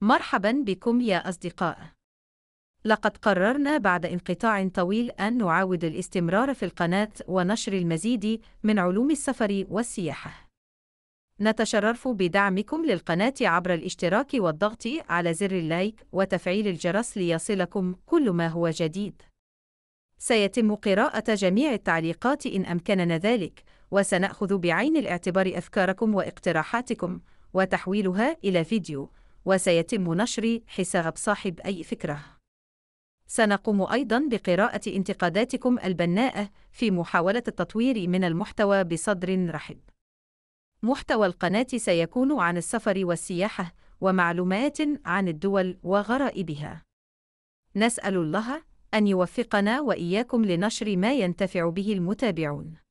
مرحبا بكم يا أصدقاء. لقد قررنا بعد انقطاع طويل أن نعاود الاستمرار في القناة ونشر المزيد من علوم السفر والسياحة. نتشرف بدعمكم للقناة عبر الاشتراك والضغط على زر اللايك وتفعيل الجرس ليصلكم كل ما هو جديد. سيتم قراءة جميع التعليقات إن أمكننا ذلك، وسنأخذ بعين الاعتبار أفكاركم واقتراحاتكم وتحويلها إلى فيديو، وسيتم نشر حساب صاحب أي فكرة. سنقوم أيضاً بقراءة انتقاداتكم البناءة في محاولة التطوير من المحتوى بصدر رحب. محتوى القناة سيكون عن السفر والسياحة ومعلومات عن الدول وغرائبها. نسأل الله أن يوفقنا وإياكم لنشر ما ينتفع به المتابعون.